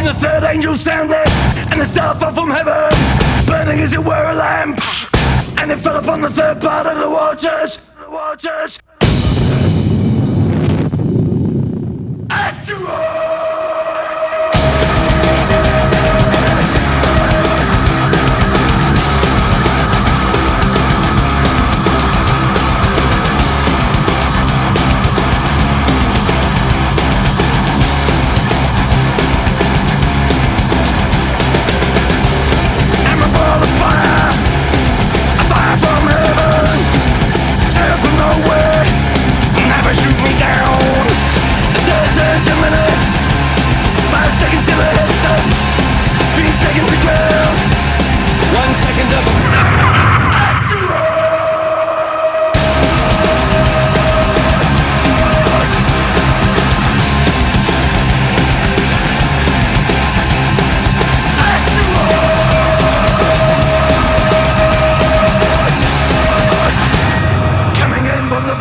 And the third angel sounded, and the star fell from heaven, burning as it were a lamp. And it fell upon the third part of the waters, the waters.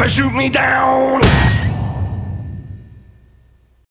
Never shoot me down!